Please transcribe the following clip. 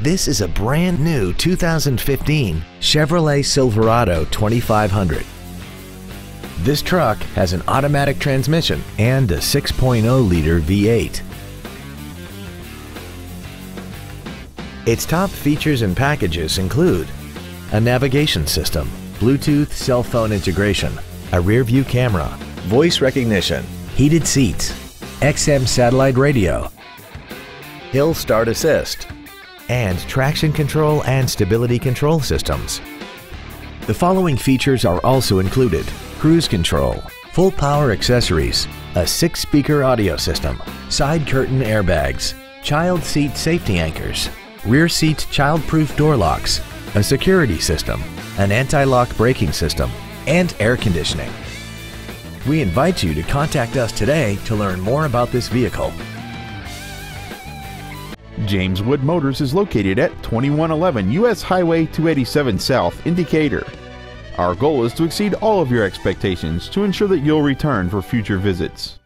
This is a brand new 2015 Chevrolet Silverado 2500. This truck has an automatic transmission and a 6.0-liter V8. Its top features and packages include a navigation system, Bluetooth cell phone integration, a rear view camera, voice recognition, heated seats, XM satellite radio, hill start assist, and traction control and stability control systems. The following features are also included. Cruise control, full power accessories, a six speaker audio system, side curtain airbags, child seat safety anchors, rear seat child proof door locks, a security system, an anti-lock braking system, and air conditioning. We invite you to contact us today to learn more about this vehicle. James Wood Motors is located at 2111 US Highway 287 South in Decatur. Our goal is to exceed all of your expectations to ensure that you'll return for future visits.